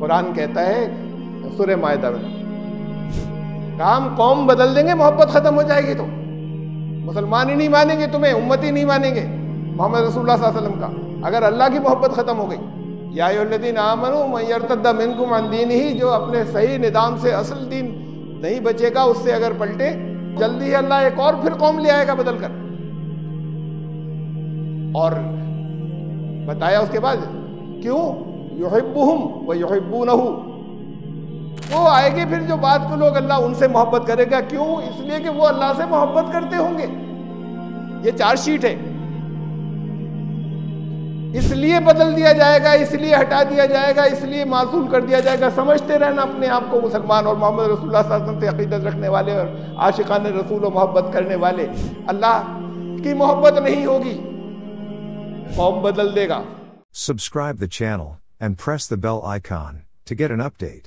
कुरान कहता है सुर मायदा में। काम कौम बदल देंगे, मोहब्बत खत्म हो जाएगी तो। मुसलमान ही नहीं मानेंगे तुम्हें, उम्मत ही नहीं मानेंगे, मोहम्मद वसल्लम का। अगर अल्लाह की मोहब्बत खत्म हो गई यादीन आमनु मैरतदा मिनकुम दीन ही जो अपने सही निदाम से असल दीन नहीं बचेगा, उससे अगर पलटे, जल्दी ही अल्लाह एक और फिर कौम ले आएगा बदल कर और बताया उसके बाद, क्यों? युहिब्बुहुम व युहिब्बूनहु। वो आएँगे फिर जो बात को लोग अल्लाह उनसे मोहब्बत करेगा। क्यों? इसलिए कि वो अल्लाह से मोहब्बत करते होंगे। ये चार्जशीट है। इसलिए बदल दिया जाएगा, इसलिए हटा दिया जाएगा, इसलिए मासूम कर दिया जाएगा। समझते रहना अपने आप को मुसलमान और मोहम्मद रसूलुल्लाह से अकीदत रखने वाले और आशिकान रसूल और मोहब्बत करने वाले। अल्लाह की मोहब्बत नहीं होगी। कौम बदल देगा। Subscribe the channel. and press the bell icon to get an update.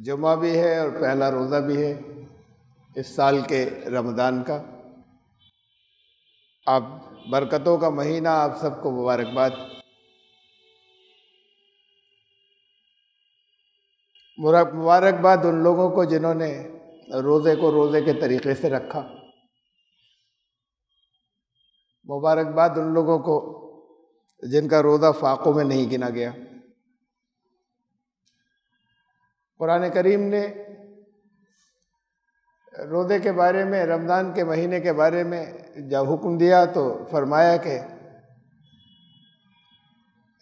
जुमा भी है और पहला रोज़ा भी है इस साल के रमज़ान का। आप बरकतों का महीना, आप सबको मुबारकबाद। मुबारकबाद उन लोगों को जिन्होंने रोज़े को रोज़े के तरीक़े से रखा। मुबारकबाद उन लोगों को जिनका रोज़ा फाकों में नहीं गिना गया। कुरान करीम ने रोज़े के बारे में, रमज़ान के महीने के बारे में जब हुक्म दिया तो फरमाया कि,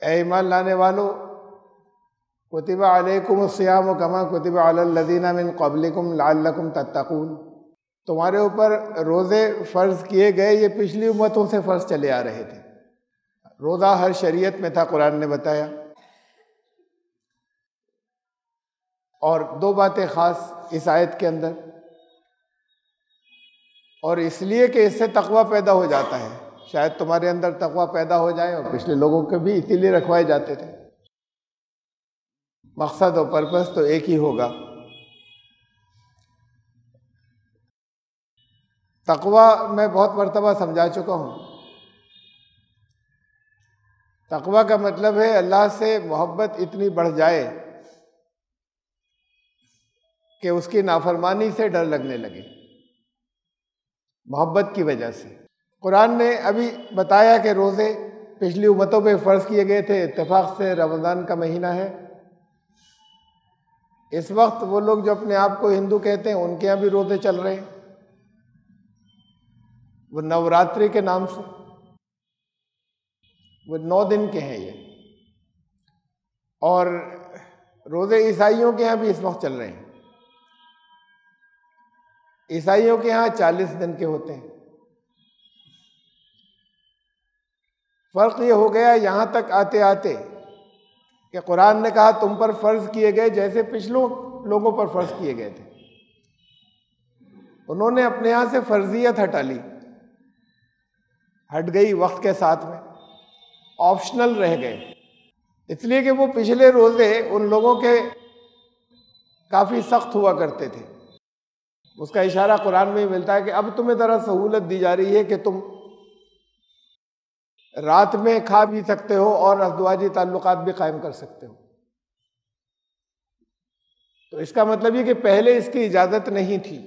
ए ईमान लाने वालों, कुतिबा अलैकुम सियाम कमा कुतिबा अलदीना मिन कबलिकुम लालकुम तत्तकून। तुम्हारे ऊपर रोज़े फ़र्ज़ किए गए, ये पिछली उम्मतों से फ़र्ज़ चले आ रहे थे। रोज़ा हर शरीयत में था, कुरान ने बताया। और दो बातें ख़ास इस आयत के अंदर। और इसलिए कि इससे तकवा पैदा हो जाता है। शायद तुम्हारे अंदर तकवा पैदा हो जाए और पिछले लोगों के भी इसीलिए रखवाए जाते थे। मकसद और पर्पस तो एक ही होगा। तकवा मैं बहुत मरतबा समझा चुका हूँ। तकवा का मतलब है, अल्लाह से मोहब्बत इतनी बढ़ जाए कि उसकी नाफरमानी से डर लगने लगे। मोहब्बत की वजह से। कुरान ने अभी बताया कि रोज़े पिछली उम्मतों पे फ़र्ज़ किए गए थे इतफाक़ से रमज़ान का महीना है। इस वक्त वो लोग जो अपने आप को हिंदू कहते हैं, उनके यहाँ भी रोज़े चल रहे हैं। वो नवरात्रि के नाम से। वो नौ दिन के हैं ये। और रोज़े ईसाइयों के यहाँ भी इस वक्त चल रहे हैं। ईसाइयों के यहाँ चालीस दिन के होते हैं। फ़र्क ये हो गया यहाँ तक आते आते कि कुरान ने कहा, तुम पर फ़र्ज़ किए गए जैसे पिछलों लोगों पर फ़र्ज़ किए गए थे। उन्होंने अपने यहाँ से फर्जियत हटा ली। हट गई वक्त के साथ में। ऑप्शनल रह गए। इसलिए कि वो पिछले रोज़े उन लोगों के काफ़ी सख्त हुआ करते थे। उसका इशारा कुरान में ही मिलता है कि अब तुम्हें ज़रा सहूलत दी जा रही है कि तुम रात में खा भी सकते हो और अजवाजी ताल्लुकात भी कायम कर सकते हो। तो इसका मतलब ये कि पहले इसकी इजाज़त नहीं थी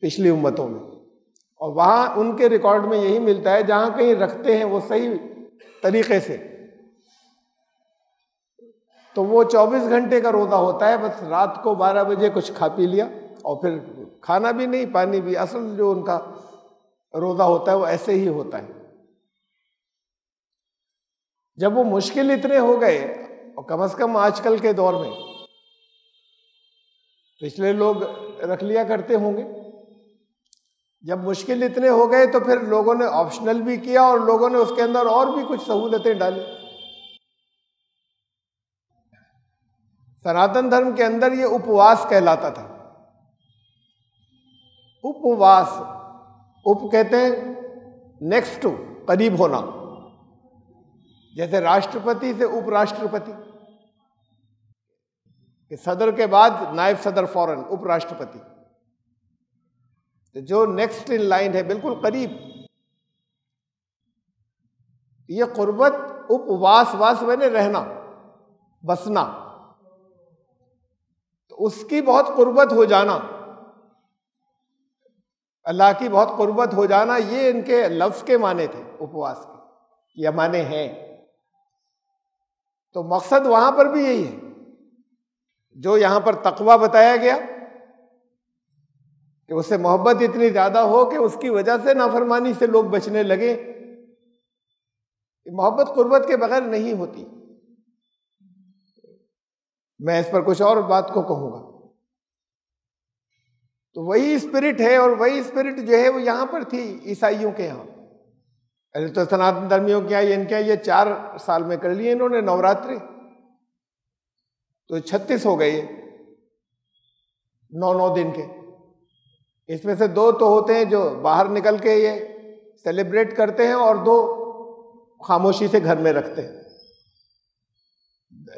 पिछली उम्मतों में। और वहाँ उनके रिकॉर्ड में यही मिलता है, जहाँ कहीं रखते हैं वो सही तरीके से। तो वो 24 घंटे का रोज़ा होता है, बस रात को 12 बजे कुछ खा पी लिया। और फिर खाना भी नहीं, पानी भी। असल जो उनका रोज़ा होता है, वो ऐसे ही होता है। जब वो मुश्किल इतने हो गए, और कम से कम आजकल के दौर में पिछले लोग रख लिया करते होंगे। जब मुश्किल इतने हो गए तो फिर लोगों ने ऑप्शनल भी किया और लोगों ने उसके अंदर और भी कुछ सहूलतें डाली। सनातन धर्म के अंदर ये उपवास कहलाता था। उपवास, उप कहते हैं नेक्स्ट टू करीब होना। जैसे राष्ट्रपति से उपराष्ट्रपति, कि सदर के बाद नायब सदर फ़ौरन, उपराष्ट्रपति। तो जो नेक्स्ट इन लाइन है, बिल्कुल करीब। ये कुर्बत, उपवास, वास मैंने रहना, बसना। तो उसकी बहुत कुर्बत हो जाना। अल्लाह की बहुत कुर्बत हो जाना ये इनके लफ्ज के माने थे, उपवास के या माने हैं। तो मकसद वहाँ पर भी यही है, जो यहाँ पर तकवा बताया गया, कि उससे मोहब्बत इतनी ज़्यादा हो कि उसकी वजह से नाफरमानी से लोग बचने लगे। मोहब्बत कुर्बत के बगैर नहीं होती। मैं इस पर कुछ और बात को कहूँगा। तो वही स्पिरिट है और वही स्पिरिट जो है वो यहाँ पर थी ईसाइयों के यहाँ। अरे तो सनातन धर्मियों के यहाँ इनके ये चार साल में कर लिए इन्होंने, नवरात्रि। तो छत्तीस हो गए नौ नौ दिन के। इसमें से दो तो होते हैं जो बाहर निकल के ये सेलिब्रेट करते हैं और दो खामोशी से घर में रखते हैं।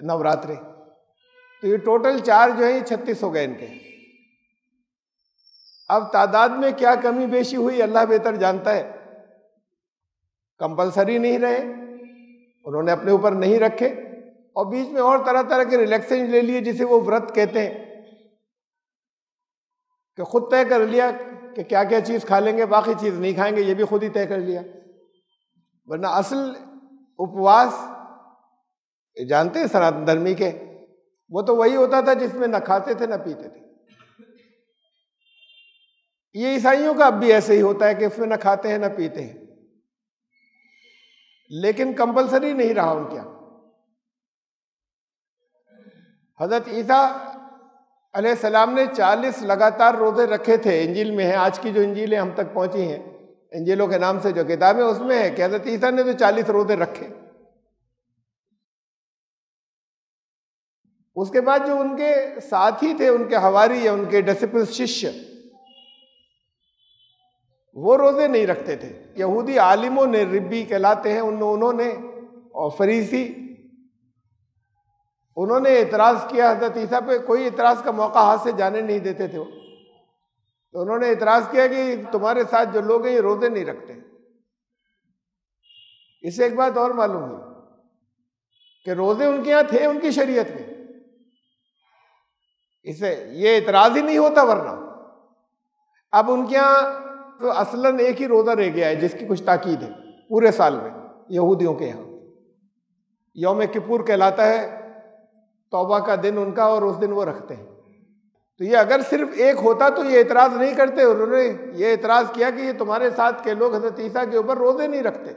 नवरात्रि। तो ये टोटल चार जो है ये छत्तीस हो गए इनके। अब तादाद में क्या कमी बेशी हुई, अल्लाह बेहतर जानता है। कंपलसरी नहीं रहे, उन्होंने अपने ऊपर नहीं रखे। और बीच में और तरह तरह के रिलैक्सेशन ले लिए, जिसे वो व्रत कहते हैं। कि खुद तय कर लिया कि क्या क्या चीज़ खा लेंगे, बाकी चीज़ नहीं खाएँगे, ये भी खुद ही तय कर लिया। वरना असल उपवास जानते हैं सनातन धर्मी के, वो तो वही होता था जिसमें न खाते थे, न पीते थे। ये ईसाइयों का अब भी ऐसे ही होता है कि उसमें न खाते हैं, ना पीते हैं। लेकिन कंपलसरी नहीं रहा उनके। यहाँ हज़रत ईसा सलाम ने 40 लगातार रोज़े रखे थे, इंजिल में है। आज की जो इंजिलें हम तक पहुँची हैं, इंजिलों के नाम से जो किताब उसमें है कि हज़रत ईसा ने तो 40 रोज़े रखे। उसके बाद जो उनके साथी थे, उनके हवारी या उनके डिसिपल शिष्य वो रोज़े नहीं रखते थे। यहूदी आलिमों ने रिब्बी कहलाते हैं, उन उन्होंने, और फरीसी, उन्होंने इतराज किया, हज़रत ईसा पे कोई इतराज का मौका हाथ से जाने नहीं देते थे वो। तो उन्होंने इतराज किया कि तुम्हारे साथ जो लोग हैं, ये रोज़े नहीं रखते। इसे एक बात और मालूम हुई कि रोज़े उनके यहाँ थे, उनकी शरीयत में। इसे, ये इतराज ही नहीं होता वरना। अब उनके यहाँ तो असलन एक ही रोजा रह गया है, जिसकी कुछ ताकीद है, पूरे साल में, यहूदियों के यहाँ। यौम किपुर कहलाता है, तौबा का दिन उनका और उस दिन वो रखते हैं। तो ये अगर सिर्फ़ एक होता तो ये इतराज नहीं करते, उन्होंने ये इतराज किया कि ये तुम्हारे साथ के लोग हज़रत ईसा के ऊपर रोज़े नहीं रखते।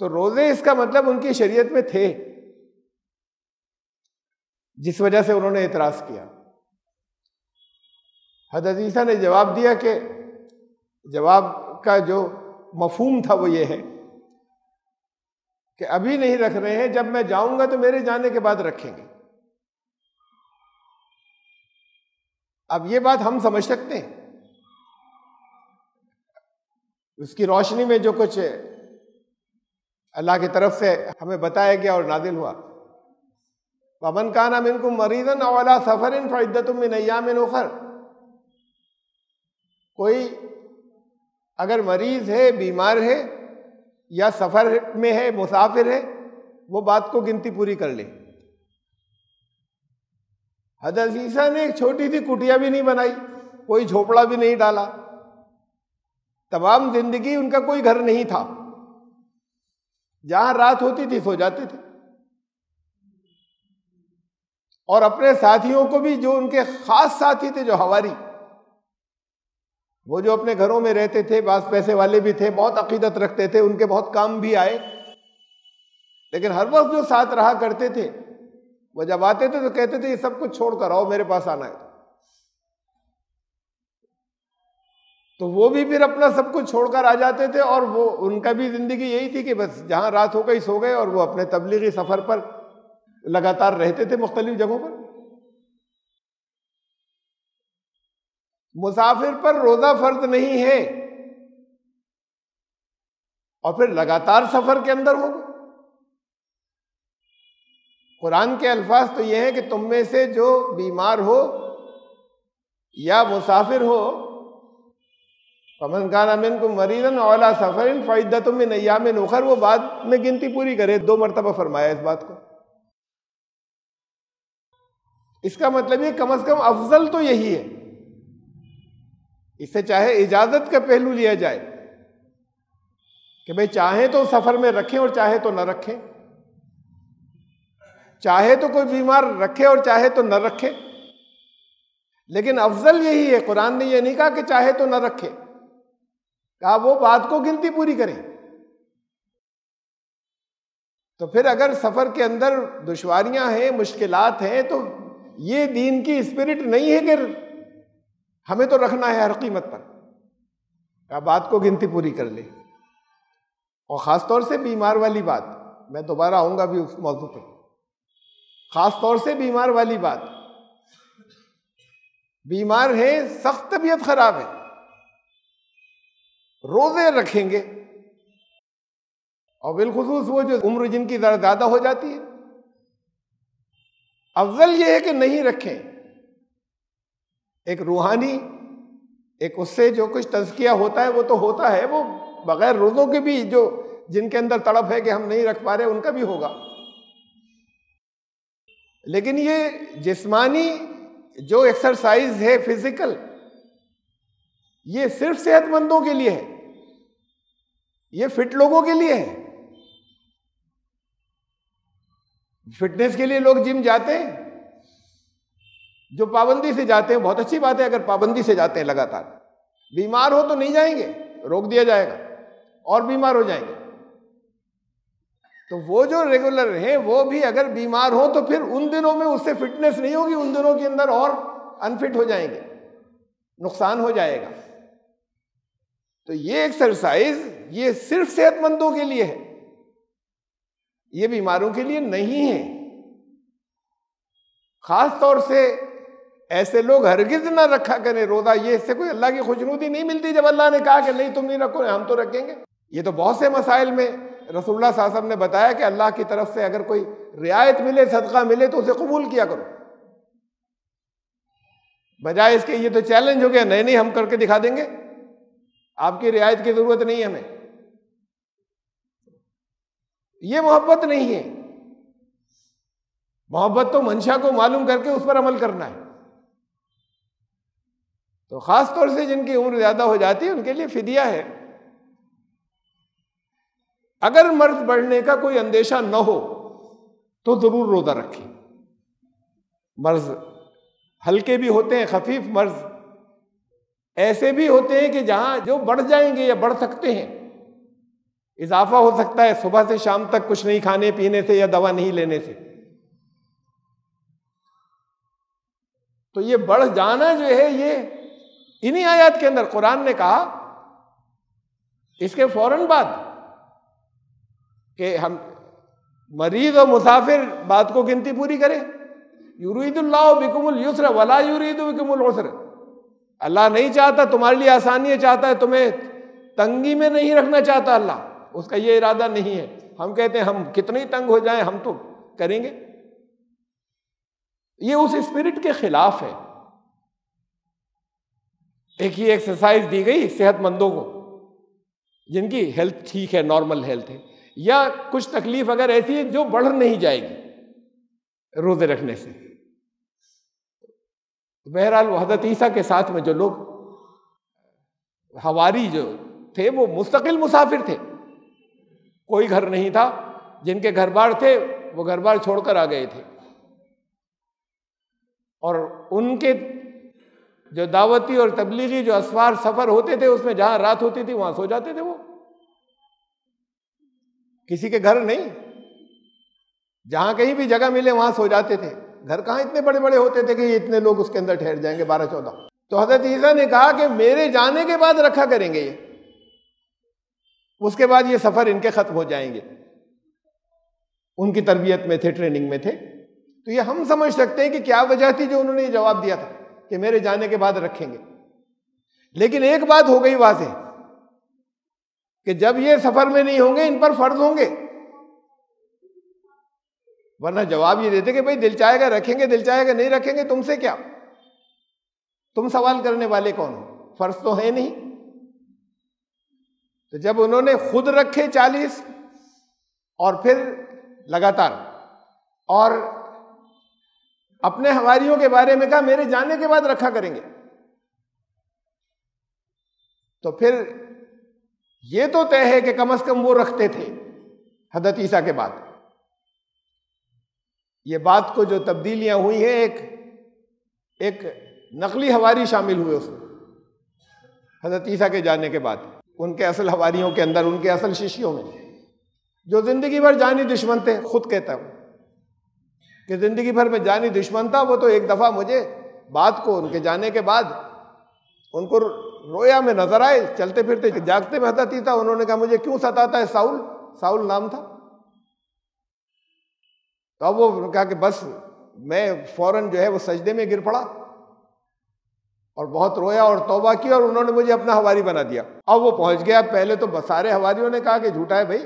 तो रोज़े इसका मतलब उनकी शरीयत में थे, जिस वजह से उन्होंने इतराज किया। हज़रत ने जवाब दिया कि जवाब का जो मफहूम था वो ये है कि अभी नहीं रख रहे हैं, जब मैं जाऊँगा तो मेरे जाने के बाद रखेंगे। अब ये बात हम समझ सकते हैं। उसकी रोशनी में जो कुछ अल्लाह की तरफ़ से हमें बताया गया और नादिल हुआ, वमन काना मिनको मरीजन अवला सफ़र इन फ़ैदतुम में उखर। कोई अगर मरीज़ है, बीमार है, या सफ़र में है, मुसाफिर है, वो बात को गिनती पूरी कर ले। हज़रत ने एक छोटी सी कुटिया भी नहीं बनाई, कोई झोपड़ा भी नहीं डाला। तमाम ज़िंदगी उनका कोई घर नहीं था। जहाँ रात होती थी, सो जाते थे। और अपने साथियों को भी जो उनके खास साथी थे, जो हवारी वो जो अपने घरों में रहते थे बास पैसे वाले भी थे, बहुत अकीदत रखते थे, उनके बहुत काम भी आए। लेकिन हर वक्त जो साथ रहा करते थे वह जब आते थे तो कहते थे, ये सब कुछ छोड़ कर आओ, मेरे पास आना है। तो वो भी फिर अपना सब कुछ छोड़कर आ जाते थे और वो, उनका भी ज़िंदगी यही थी कि बस जहाँ रात हो गई, सो गए और वो अपने तबलीगी सफ़र पर लगातार रहते थे मुख्तलिफ़ जगहों पर। मुसाफिर पर रोजा फ़र्ज़ नहीं है। और फिर लगातार सफ़र के अंदर होगा। कुरान के अल्फाज तो यह है कि तुम में से जो बीमार हो या मुसाफिर हो पमन खान अमिन को मरीजन औला सफरिन फ़ायदा तुम नैया में नोखर वो बाद में गिनती पूरी करे, दो मरतबा फरमाया इस बात को। इसका मतलब ये कम अज कम अफजल तो यही है। इससे चाहे इजाज़त का पहलू लिया जाए कि भाई चाहे तो सफ़र में रखें और चाहे तो न रखें। चाहे तो कोई बीमार रखे और चाहे तो न रखे। लेकिन अफजल यही है, कुरान ने यह नहीं कहा कि चाहे तो न रखे। कहा वो बात को गिनती पूरी करें। तो फिर अगर सफ़र के अंदर दुश्वारियाँ हैं, मुश्किलात हैं तो ये दीन की स्पिरिट नहीं है कि हमें तो रखना है हर कीमत पर। कहा बात को गिनती पूरी कर ले। और ख़ास तौर से बीमार वाली बात, मैं दोबारा आऊँगा भी उस मौजू पर ख़ास तौर से बीमार वाली बात, बीमार है, सख्त तबीयत खराब है। रोज़े रखेंगे। और बिलखसूस वो जो उम्र जिनकी ज़्यादा हो जाती है। अफजल ये है कि नहीं रखें। एक रूहानी, एक उससे जो कुछ तजकिया होता है, वो तो होता है। वो बगैर रोज़ों के भी जो, जिनके अंदर तड़प है कि हम नहीं रख पा रहे, उनका भी होगा। लेकिन ये जिस्मानी जो एक्सरसाइज है फ़िज़िकल ये सिर्फ़ सेहतमंदों के लिए है। ये फिट लोगों के लिए है। फिटनेस के लिए लोग जिम जाते हैं। जो पाबंदी से जाते हैं, बहुत अच्छी बात है, अगर पाबंदी से जाते हैं लगातार। बीमार हो तो नहीं जाएँगे, रोक दिया जाएगा, और बीमार हो जाएँगे। तो वो जो रेगुलर है, वो भी अगर बीमार हो तो फिर उन दिनों में उससे फिटनेस नहीं होगी, उन दिनों के अंदर और अनफिट हो जाएँगे, नुकसान हो जाएगा। तो ये एक्सरसाइज ये सिर्फ़ सेहतमंदों के लिए है, ये बीमारों के लिए नहीं है। खास तौर से ऐसे लोग हरगिज ना रखा करें, रोजा, ये इससे कोई अल्लाह की खुशनूदी नहीं मिलती जब अल्लाह ने कहा कि नहीं, तुम नहीं रखो, हम तो रखेंगे। ये तो बहुत से मसाइल में रसुल्ला साहब ने बताया कि अल्लाह की तरफ़ से अगर कोई रियायत मिले, सदका मिले तो उसे कबूल किया करो। बजाय इसके ये तो चैलेंज हो गया, नहीं नहीं, हम करके दिखा देंगे। आपकी रियायत की ज़रूरत नहीं है हमें। ये मोहब्बत नहीं है। मोहब्बत तो मंशा को मालूम करके उस पर अमल करना है। तो ख़ास तौर से जिनकी उम्र ज़्यादा हो जाती है, उनके लिए फिदिया है। अगर मर्ज बढ़ने का कोई अंदेशा न हो तो ज़रूर रोज़ा रखें। मर्ज हल्के भी होते हैं, खफीफ मर्ज। ऐसे भी होते हैं कि जहाँ जो बढ़ जाएँगे या बढ़ सकते हैं। इजाफा हो सकता है सुबह से शाम तक कुछ नहीं खाने, पीने से या दवा नहीं लेने से। तो ये बढ़ जाना जो है, ये इन्हीं आयात के अंदर कुरान ने कहा, इसके फ़ौरन बाद कि हम मरीज़ और मुसाफिर बात को गिनती पूरी करें। यूरीदुल्लाह बिकुमुल युसर, वला यूरीद बिकुमुल उसर। अल्लाह नहीं चाहता, तुम्हारे लिए आसानी चाहता है तुम्हें तंगी में नहीं रखना चाहता अल्लाह। उसका ये इरादा नहीं है। हम कहते हैं, हम कितनी तंग हो जाएँ, हम तो करेंगे। ये उस स्पिरिट के खिलाफ है। एक ही एक्सरसाइज दी गई सेहतमंदों को, जिनकी हेल्थ ठीक है नॉर्मल हेल्थ है। या कुछ तकलीफ़ अगर ऐसी है जो बढ़ नहीं जाएगी रोज़े रखने से। बहरहाल वहदत ईसा के साथ में जो लोग, हवारी जो थे, वो मुस्तकिल मुसाफिर थे। कोई घर नहीं था, जिनके घर बार थे, वो घर बार छोड़कर आ गए थे। और उनके जो दावती और तबलीगी जो असवार सफ़र होते थे, उसमें जहाँ रात होती थी, वहाँ सो जाते थे वो। किसी के घर नहीं। जहाँ कहीं भी जगह मिले, वहाँ सो जाते थे। घर कहाँ इतने बड़े बड़े होते थे कि इतने लोग उसके अंदर ठहर जाएँगे बारह चौदह तो हज़रत ईसा ने कहा कि मेरे जाने के बाद रखा करेंगे ये। उसके बाद ये सफ़र इनके खत्म हो जाएँगे। उनकी तरबियत में थे, ट्रेनिंग में थे। तो ये हम समझ सकते हैं कि क्या वजह थी जो उन्होंने जवाब दिया था। कि मेरे जाने के बाद रखेंगे। लेकिन एक बात हो गई वाजे कि जब ये सफ़र में नहीं होंगे, इन पर फ़र्ज़ होंगे। वरना जवाब ये देते कि भाई, दिल चाहेगा रखेंगे, दिल चाहेगा नहीं रखेंगे, तुमसे क्या? तुम सवाल करने वाले कौन हो? फ़र्ज़ तो है नहीं। तो जब उन्होंने खुद रखे चालीस, और फिर लगातार, और अपने हवारियों के बारे में कहा, मेरे जाने के बाद रखा करेंगे। तो फिर ये तो तय है कि कम से कम वो रखते थे हदत ईसा के बाद। ये बात को जो तब्दीलियाँ हुई हैं, एक एक नकली हवारी शामिल हुए उसमें, हज़रत ईसा के जाने के बाद। उनके असल हवारियों के अंदर, उनके असल शिष्यों में, जो ज़िंदगी भर जानी दुश्मन थे, खुद कहता हूँ। कि ज़िंदगी भर में जानी दुश्मन था, वो तो एक दफ़ा मुझे बात को उनके जाने के बाद उनको रोया में नज़र आए, चलते फिरते जागते में हताती था। उन्होंने कहा, मुझे क्यों सताता है साउल? साउल नाम था। तो अब वो कहा कि, बस मैं फ़ौरन जो है वो सजदे में गिर पड़ा और बहुत रोया और तौबा किया और उन्होंने मुझे अपना हवारी बना दिया। अब वो पहुँच गया। पहले तो सारे हवारियों ने कहा कि, झूठा है भाई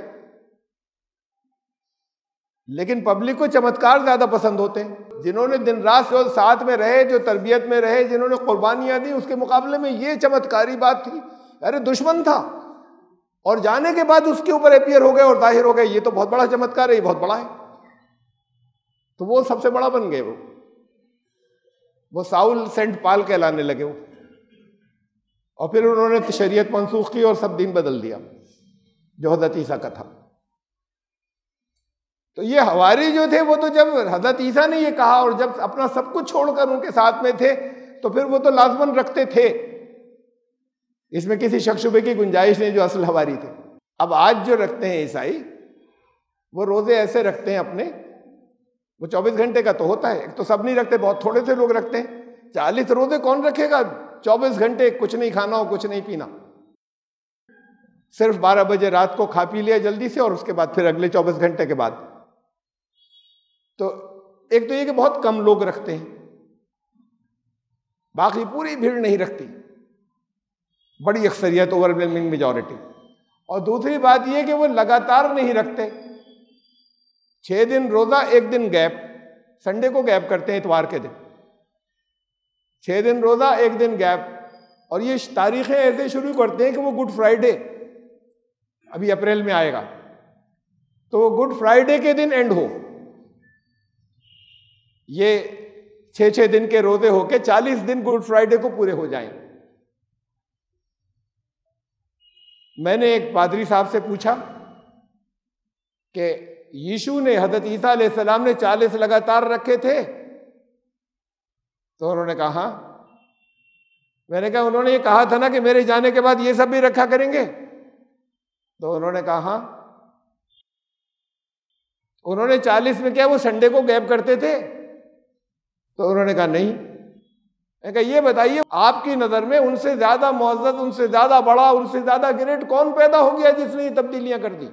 लेकिन पब्लिक को चमत्कार ज़्यादा पसंद होते हैं। जिन्होंने दिन रात जो साथ में रहे, जो तरबियत में रहे, जिन्होंने कुर्बानियाँ दी, उसके मुकाबले में ये चमत्कारी बात थी। अरे, दुश्मन था। और जाने के बाद उसके ऊपर अपियर हो गए और ज़ाहिर हो गए, ये तो बहुत बड़ा चमत्कार है, ये बहुत बड़ा है। तो वो सबसे बड़ा बन गए वो। वो साउल सेंट पाल कहलाने लगे वो। और फिर उन्होंने शरीयत मनसूख की और सब दिन बदल दिया। जो हज़रत ईसा का था। तो ये हवारी जो थे, वो तो जब हज़रत ईसा ने ये कहा और जब अपना सब कुछ छोड़कर उनके साथ में थे तो फिर वो तो लाजमन रखते थे। इसमें किसी शख्सुबे की गुंजाइश नहीं, जो असल हवारी थे। अब आज जो रखते हैं ईसाई, वो रोज़े ऐसे रखते हैं अपने। वो चौबीस घंटे का तो होता है, एक तो सब नहीं रखते, बहुत थोड़े से लोग रखते हैं। चालीस रोज़े कौन रखेगा? चौबीस घंटे कुछ नहीं खाना हो कुछ नहीं पीना। सिर्फ़ बारह बजे रात को खा पी लिया जल्दी से और उसके बाद फिर अगले चौबीस घंटे के बाद। तो एक तो ये कि बहुत कम लोग रखते हैं। बाकी पूरी भीड़ नहीं रखती। बड़ी अक्सरियत ओवरवेलमिंग मेजॉरिटी और दूसरी बात यह कि वो लगातार नहीं रखते। छह दिन रोजा, एक दिन गैप। संडे को गैप करते हैं इतवार के दिन। छह दिन रोजा, एक दिन गैप। और ये तारीखें ऐसे शुरू करते हैं कि वो गुड फ्राइडे, अभी अप्रैल में आएगा। तो गुड फ्राइडे के दिन एंड हो। ये छह छह दिन के रोज़े होके चालीस दिन गुड फ्राइडे को पूरे हो जाएँ। मैंने एक पादरी साहब से पूछा कि यीशु ने हज़रत ईसा सलाम ने चालीस लगातार रखे थे? तो उन्होंने कहा हाँ। मैंने कहा, उन्होंने ये कहा था ना कि मेरे जाने के बाद ये सब भी रखा करेंगे? तो उन्होंने कहा हाँ। उन्होंने चालीस में क्या वो संडे को गैप करते थे? तो उन्होंने कहा, नहीं। कहा, ये बताइए, आपकी नज़र में उनसे ज़्यादा मुआजत उनसे ज़्यादा बड़ा, उनसे ज़्यादा ग्रेट कौन पैदा हो गया जिसने ये तब्दीलियाँ कर दी?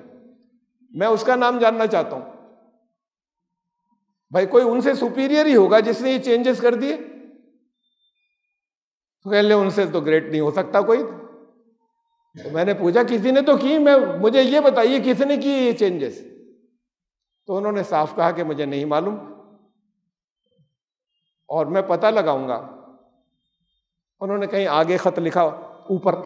मैं उसका नाम जानना चाहता हूँ। भाई, कोई उनसे सुपीरियर ही होगा जिसने ये चेंजेस कर दिए? तो कह ले, उनसे तो ग्रेट नहीं हो सकता कोई। तो मैंने पूछा, किसी ने तो की? मैं, मुझे ये बताइए, किसने की ये चेंजेस तो उन्होंने साफ़ कहा कि, मुझे नहीं मालूम। और मैं पता लगाऊँगा। उन्होंने कहीं आगे खत लिखा ऊपर।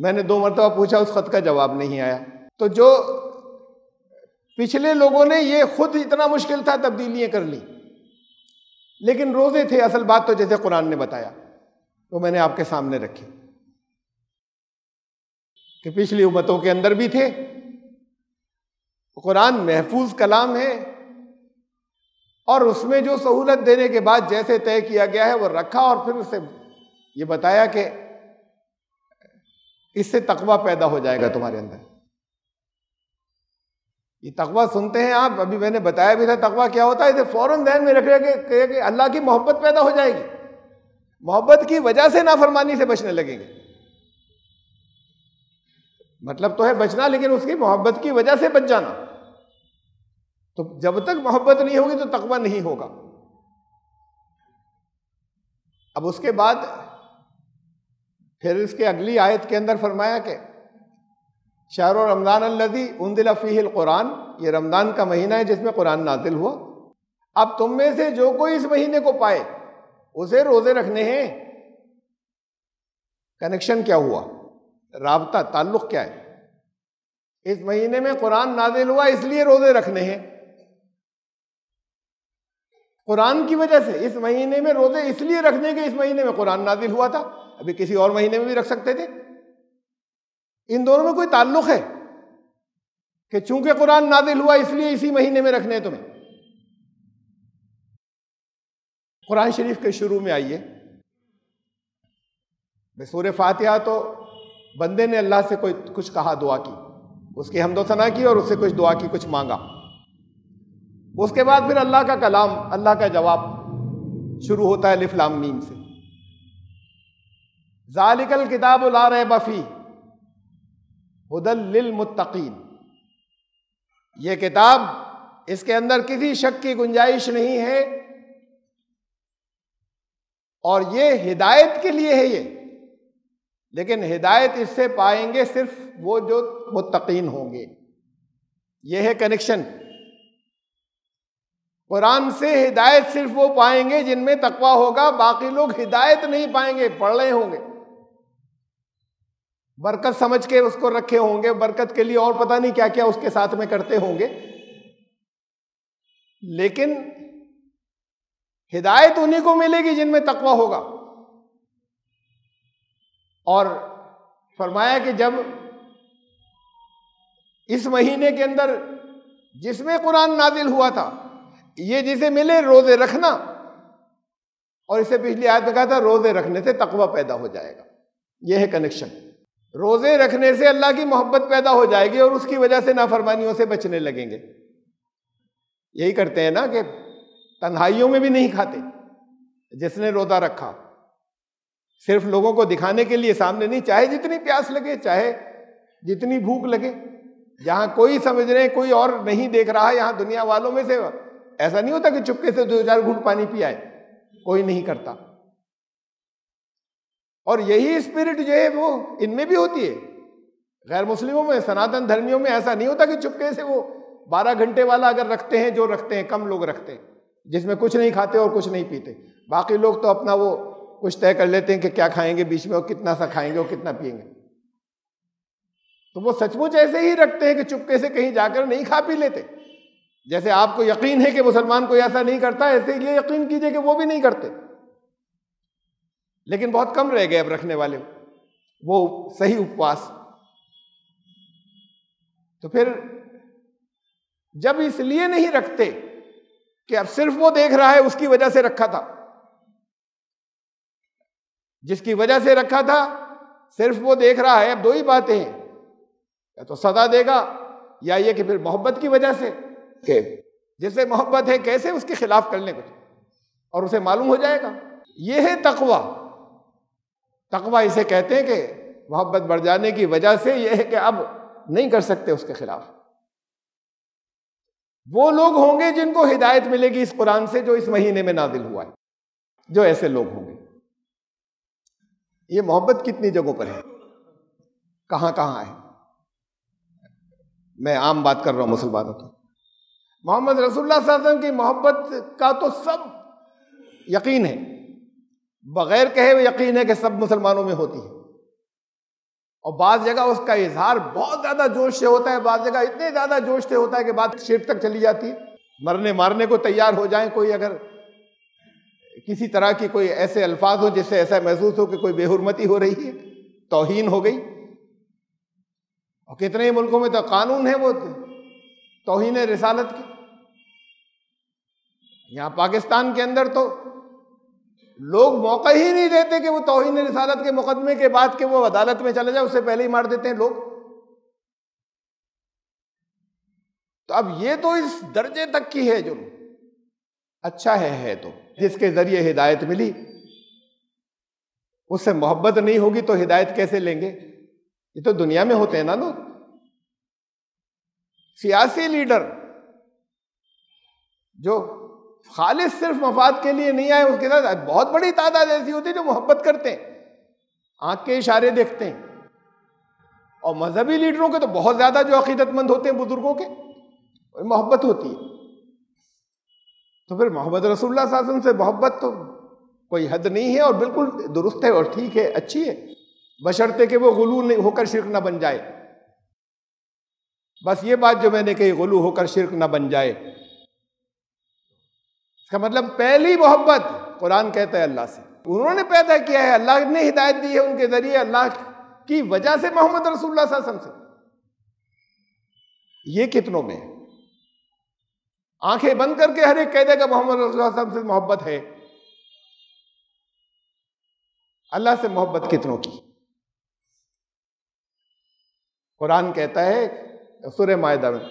मैंने दो मरतबा पूछा, उस खत का जवाब नहीं आया। तो जो पिछले लोगों ने ये खुद इतना मुश्किल था, तब्दीलियाँ कर ली। लेकिन रोज़े थे, असल बात तो जैसे कुरान ने बताया तो मैंने आपके सामने रखी। कि पिछली उम्मतों के अंदर भी थे। कुरान महफूज कलाम है और उसमें जो सहूलत देने के बाद जैसे तय किया गया है वो रखा और फिर उसे ये बताया कि इससे तकवा पैदा हो जाएगा तुम्हारे अंदर। ये तकवा सुनते हैं आप, अभी मैंने बताया भी था तकवा क्या होता है, इसे फ़ौरन ध्यान में रख रहे कि अल्लाह की मोहब्बत पैदा हो जाएगी। मोहब्बत की वजह से नाफरमानी से बचने लगेंगे। मतलब तो है बचना, लेकिन उसकी मोहब्बत की वजह से बच जाना। तो जब तक मोहब्बत नहीं होगी तो तकवा नहीं होगा। अब उसके बाद फिर इसके अगली आयत के अंदर फरमाया कि, शाहर रमज़ान अल्लदी उन फ़ील कुरान, ये रमज़ान का महीना है जिसमें कुरान नाजिल हुआ। अब तुम में से जो कोई इस महीने को पाए, उसे रोज़े रखने हैं। कनेक्शन क्या हुआ? राबता, ताल्लुक क्या है? इस महीने में कुरान नाजिल हुआ, इसलिए रोज़े रखने हैं। कुरान की वजह से इस महीने में रोज़े इसलिए रखने के इस महीने में कुरान नाजिल हुआ था। अभी किसी और महीने में भी रख सकते थे। इन दोनों में कोई ताल्लुक है कि चूँकि कुरान नाजिल हुआ इसलिए इसी महीने में रखने तुम्हें? कुरान शरीफ के शुरू में आइए। सूर्य फातिहा तो बंदे ने अल्लाह से कोई कुछ कहा, दुआ की। उसकी हमदोसना की और उससे कुछ दुआ की, कुछ मांगा। उसके बाद फिर अल्लाह का कलाम, अल्लाह का जवाब शुरू होता है लिफलाम मीम से। जालिकल किताब ला रहे बफ़ी मुत्तकीन। ये किताब, इसके अंदर किसी शक की गुंजाइश नहीं है, और ये हिदायत के लिए है ये। लेकिन हिदायत इससे पाएँगे सिर्फ़ वो जो मुत्तकीन होंगे। ये है कनेक्शन। कुरान से हिदायत सिर्फ़ वो पाएँगे जिनमें तकवा होगा, बाकी लोग हिदायत नहीं पाएँगे, पढ़ रहे होंगे। बरकत समझ के उसको रखे होंगे, बरकत के लिए और पता नहीं क्या क्या उसके साथ में करते होंगे। लेकिन हिदायत उन्हीं को मिलेगी जिनमें तकवा होगा। और फरमाया कि जब इस महीने के अंदर जिसमें कुरान नाजिल हुआ था ये जिसे मिले रोज़े रखना। और इसे पिछली आयत में कहा था, रोज़े रखने से तकवा पैदा हो जाएगा। यह है कनेक्शन रोज़े रखने से अल्लाह की मोहब्बत पैदा हो जाएगी और उसकी वजह से नाफरमानियों से बचने लगेंगे। यही करते हैं ना कि तन्हाइयों में भी नहीं खाते। जिसने रोजा रखा, सिर्फ़ लोगों को दिखाने के लिए सामने नहीं, चाहे जितनी प्यास लगे, चाहे जितनी भूख लगे। जहाँ कोई समझ रहे कोई और नहीं देख रहा यहाँ दुनिया वालों में से ऐसा नहीं होता कि चुपके से दो चार घूट पानी पियाए कोई नहीं करता। और यही स्पिरिट जो है वो इनमें भी होती है। गैर मुस्लिमों में, सनातन धर्मियों में ऐसा नहीं होता कि चुपके से वो बारह घंटे वाला अगर रखते हैं, जो रखते हैं, कम लोग रखते हैं, जिसमें कुछ नहीं खाते और कुछ नहीं पीते। बाकी लोग तो अपना वो कुछ तय कर लेते हैं कि क्या खाएँगे बीच में और कितना सा खाएँगे और कितना पिएँगे तो वो सचमुच ऐसे ही रखते हैं कि चुपके से कहीं जाकर नहीं खा पी लेते। जैसे आपको यकीन है कि मुसलमान कोई ऐसा नहीं करता, ऐसे ये यकीन कीजिए कि वो भी नहीं करते। लेकिन बहुत कम रह गए अब रखने वाले। वो सही उपवास। तो फिर जब इसलिए नहीं रखते कि अब सिर्फ़ वो देख रहा है, उसकी वजह से रखा था। जिसकी वजह से रखा था, सिर्फ़ वो देख रहा है। अब दो ही बातें हैं। या तो सदा देगा, या ये कि फिर मोहब्बत की वजह से। कि, जिससे मोहब्बत है, कैसे उसके खिलाफ कर ले कुछ और उसे मालूम हो जाएगा। ये है तकवा। तकवा इसे कहते हैं कि मोहब्बत बढ़ जाने की वजह से यह है कि अब नहीं कर सकते उसके खिलाफ। वो लोग होंगे जिनको हिदायत मिलेगी इस कुरान से, जो इस महीने में नाजिल हुआ है। जो ऐसे लोग होंगे। ये मोहब्बत कितनी जगहों पर है? कहाँ कहाँ है? मैं आम बात कर रहा हूँ मुसलमानों की। मोहम्मद रसुल्ला की मोहब्बत का तो सब यकीन है। बगैर कहे हुए यकीन है कि सब मुसलमानों में होती है। और बाद जगह उसका इजहार बहुत ज़्यादा जोश से होता है बाद जगह इतने ज़्यादा जोश से होता है कि बात शेर तक चली जाती है। मरने मारने को तैयार हो जाए कोई अगर किसी तरह की कोई ऐसे अल्फाज हो जिससे ऐसा महसूस हो कि कोई बेहरमती हो रही है, तोहीन हो गई। और कितने ही मुल्कों में तो कानून है वो, तोहन रिसालत की। यहाँ पाकिस्तान के अंदर तो लोग मौका ही नहीं देते कि वो तोहन रिसालत के मुकदमे के बाद के वो अदालत में चले जाए उससे पहले ही मार देते हैं लोग। तो अब ये तो इस दर्जे तक की है जो अच्छा है है तो जिसके ज़रिए हिदायत मिली। उससे मोहब्बत नहीं होगी तो हिदायत कैसे लेंगे? ये तो दुनिया में होते हैं ना लोग। सियासी लीडर जो खालिश सिर्फ़ मफाद के लिए नहीं आए, उसके साथ बहुत बड़ी तादाद ऐसी होती है जो मोहब्बत करते हैं। आँख के इशारे देखते हैं। और मजहबी लीडरों के तो बहुत ज़्यादा जो अकीदतमंद होते हैं बुज़ुर्गों के मोहब्बत होती है। तो फिर मोहम्मद रसुल्ला शासन से मोहब्बत तो कोई हद नहीं है और बिल्कुल दुरुस्त है और ठीक है, अच्छी है। बशर्ते कि वो गुलू नहीं, होकर शिरक ना बन जाए। बस ये बात जो मैंने कही, गुलू होकर शिरक ना बन जाए। इसका मतलब पहली मोहब्बत कुरान कहता है अल्लाह से। उन्होंने पैदा किया है, अल्लाह ने हिदायत दी है उनके ज़रिए, अल्लाह की वजह से मोहम्मद रसूलुल्लाह से। ये कितनों में? आँखें बंद करके हर एक कह देगा मोहम्मद से मोहब्बत है। अल्लाह से मोहब्बत कितनों की? कुरान कहता है सुर मायदा में,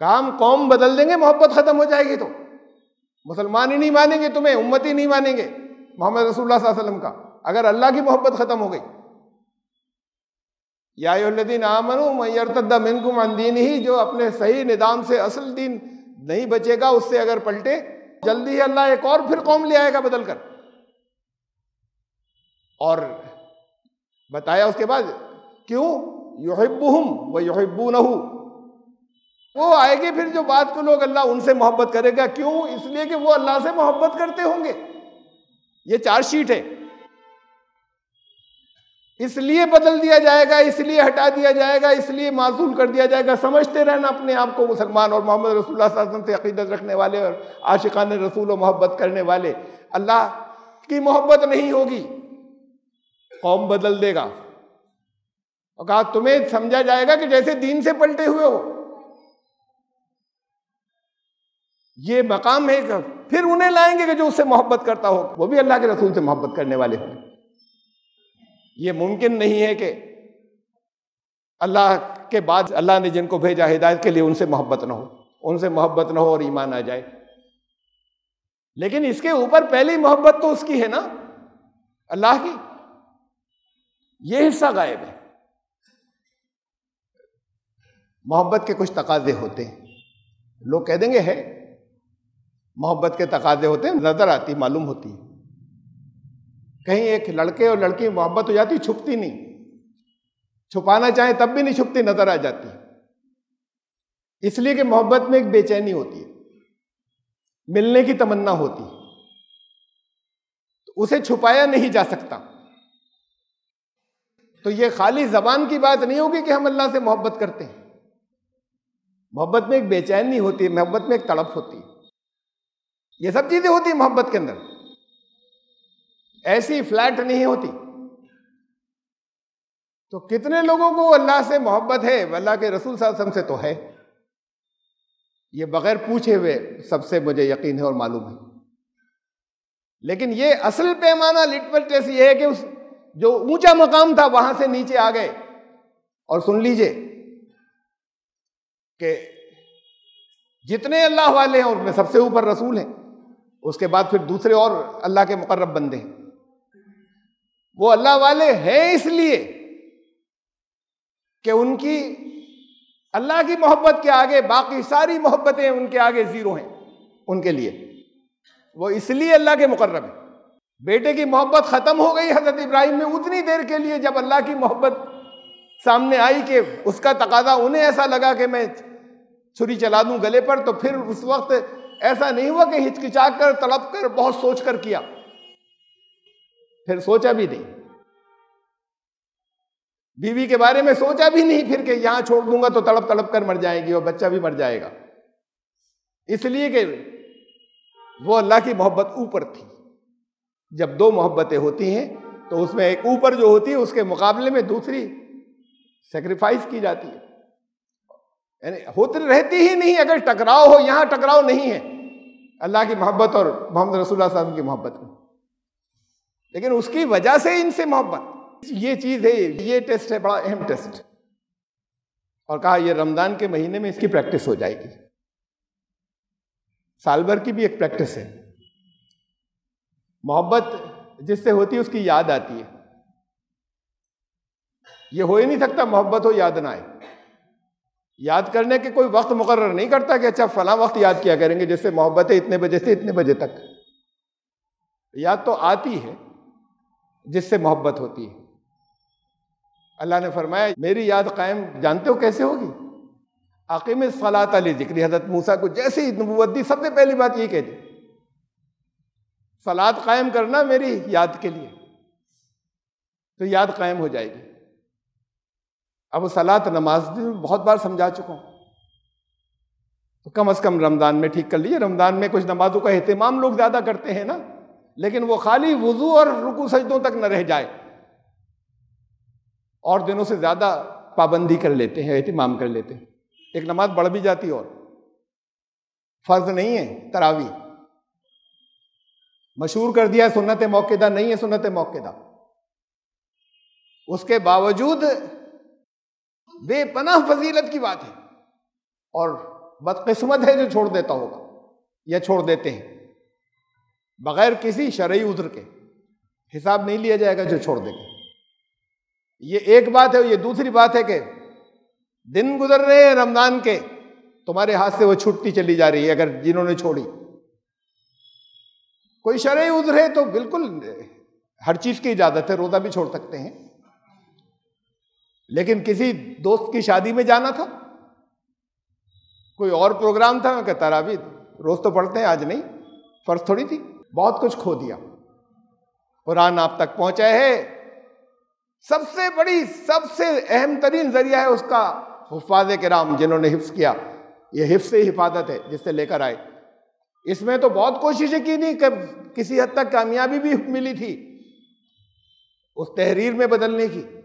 काम कौम बदल देंगे, मोहब्बत खत्म हो जाएगी तो। मुसलमान ही नहीं मानेंगे, तुम्हें उम्मत ही नहीं मानेंगे, मोहम्मद सल्लल्लाहु वसल्लम का। अगर अल्लाह की मोहब्बत खत्म हो गई। यादीन आमनु मैरतदा मिनकुम ही जो अपने सही निदाम से असल दीन नहीं बचेगा, उससे अगर पलटे, जल्दी ही अल्लाह एक और फिर कौम ले आएगा बदल कर और बताया उसके बाद, क्यों? युहिब्बुहुम व युहिब्बूनहु। वो आएगी फिर जो बात को लोग अल्लाह उनसे मोहब्बत करेगा। क्यों? इसलिए कि वो अल्लाह से मोहब्बत करते होंगे। ये चार्जशीट है। इसलिए बदल दिया जाएगा, इसलिए हटा दिया जाएगा, इसलिए मासूम कर दिया जाएगा। समझते रहना अपने आप को मुसलमान और मोहम्मद रसूल से अकीदत रखने वाले और आशिकान रसूल और मोहब्बत करने वाले। अल्लाह की मोहब्बत नहीं होगी। कौम बदल देगा। और कहा, तुम्हें समझा जाएगा कि जैसे दीन से पलटे हुए हो ये मकाम है फिर उन्हें लाएँगे कि जो उससे मोहब्बत करता हो, वो भी अल्लाह के रसूल से मोहब्बत करने वाले होंगे। ये मुमकिन नहीं है कि अल्लाह के बाद अल्लाह ने जिनको भेजा हिदायत के लिए उनसे मोहब्बत ना हो, उनसे मोहब्बत ना हो और ईमान आ जाए। लेकिन इसके ऊपर पहली मोहब्बत तो उसकी है ना, अल्लाह की। ये हिस्सा गायब है। मोहब्बत के कुछ तकाजे होते हैं। लोग कह देंगे, है मोहब्बत के तकाजे होते हैं, नज़र आती, मालूम होती। कहीं एक लड़के और लड़की मोहब्बत हो जाती, छुपती नहीं। छुपाना चाहे तब भी नहीं छुपती, नज़र आ जाती। इसलिए कि मोहब्बत में एक बेचैनी होती है। मिलने की तमन्ना होती। तो उसे छुपाया नहीं जा सकता। तो ये खाली जबान की बात नहीं होगी कि हम अल्लाह से मोहब्बत करते हैं। मोहब्बत में एक बेचैनी होती है, मोहब्बत में एक तड़प होती है। ये सब चीज़ें होती मोहब्बत के अंदर। ऐसी फ्लैट नहीं होती। तो कितने लोगों को अल्लाह से मोहब्बत है, अल्लाह के रसूल साहब से तो है। ये बगैर पूछे हुए सबसे मुझे यकीन है और मालूम है। लेकिन ये असल पैमाना लिटमस टेस्ट ये है कि उस जो ऊँचा मकाम था, वहाँ से नीचे आ गए। और सुन लीजिए कि जितने अल्लाह वाले हैं, उनमें सबसे ऊपर रसूल हैं। उसके बाद फिर दूसरे और अल्लाह के मुकर्रब बंदे हैं। वो अल्लाह वाले हैं इसलिए कि उनकी, अल्लाह की मोहब्बत के आगे बाकी सारी मोहब्बतें उनके आगे ज़ीरो हैं, उनके लिए। वो इसलिए अल्लाह के मुकर्रब है। बेटे की मोहब्बत खत्म हो गई हज़रत इब्राहिम में उतनी देर के लिए जब अल्लाह की मोहब्बत सामने आई कि उसका तकाजा उन्हें ऐसा लगा कि मैं छुरी चला दूँ गले पर तो फिर उस वक्त ऐसा नहीं हुआ कि हिचकिचा कर तड़प कर बहुत सोच कर किया। फिर सोचा भी नहीं। बीवी के बारे में सोचा भी नहीं, फिर कि यहाँ छोड़ दूँगा तो तड़प तड़प कर मर जाएगी और बच्चा भी मर जाएगा। इसलिए कि वो अल्लाह की मोहब्बत ऊपर थी। जब दो मोहब्बतें होती हैं तो उसमें एक ऊपर जो होती है, उसके मुकाबले में दूसरी सेक्रीफाइस की जाती है। होती रहती ही नहीं, अगर टकराव हो, यहाँ टकराव नहीं है। अल्लाह की मोहब्बत और मोहम्मद रसूलुल्लाह साहब की मोहब्बत में। लेकिन उसकी वजह से इनसे मोहब्बत। ये चीज़ है, ये टेस्ट है, बड़ा अहम टेस्ट। और कहा, ये रमज़ान के महीने में इसकी प्रैक्टिस हो जाएगी। साल भर की भी एक प्रैक्टिस है। मोहब्बत जिससे होती है, उसकी याद आती है। ये हो ही नहीं सकता, मोहब्बत हो, याद ना आए। याद करने के कोई वक्त मुकर नहीं करता कि अच्छा फला वक्त याद किया करेंगे, जिससे मोहब्बत है इतने बजे से इतने बजे तक। याद तो आती है, जिससे मोहब्बत होती है। अल्लाह ने फरमाया, मेरी याद कायम जानते हो कैसे होगी? आकिम सलात अली जिक्री, हज़रत मूसा को जैसे ही नबूवत दी, सबसे पहली बात ये कह दी सलाद कायम करना मेरी याद के लिए। तो याद कायम हो जाएगी। अब वो सलात नमाज़ बहुत बार समझा चुका हूँ। तो कम अज कम रमज़ान में ठीक कर लीजिए। रमज़ान में कुछ नमाजों का अहतमाम लोग ज़्यादा करते हैं ना, लेकिन वो खाली वज़ू और रुकू सजदों तक न रह जाए। और दिनों से ज़्यादा पाबंदी कर लेते हैं अहतमाम कर लेते हैं। एक नमाज़ बढ़ भी जाती और। फ़र्ज़ नहीं है, तरावी। मशहूर कर दिया सुन्नत मौकेदा नहीं है सुन्नत मौकेदा उसके बावजूद बेपनाह फजीलत की बात है। और बदकिस्मत है जो छोड़ देता होगा, या छोड़ देते हैं। बगैर किसी शरई उज्र के, हिसाब नहीं लिया जाएगा जो छोड़ देंगे ये एक बात है ये दूसरी बात है कि दिन गुजर रहे हैं रमज़ान के, तुम्हारे हाथ से वो छुट्टी चली जा रही है अगर जिन्होंने छोड़ी। कोई शरय उज्र है तो बिल्कुल हर चीज़ की इजाज़त है, रोजा भी छोड़ सकते हैं। लेकिन किसी दोस्त की शादी में जाना था? कोई और प्रोग्राम था? मैं कहता भी रोज तो पढ़ते हैं, आज नहीं। फ़र्ज़ थोड़ी थी। बहुत कुछ खो दिया। कुरान आप तक पहुँचा है। सबसे बड़ी, सबसे अहम तरीन ज़रिया है उसका हफाज के राम जिन्होंने हिफ्स किया। ये हिफ्स से हिफाजत है, जिससे लेकर आए। इसमें तो बहुत कोशिशें की नहीं कि किसी हद तक कामयाबी भी मिली थी। उस तहरीर में बदलने की।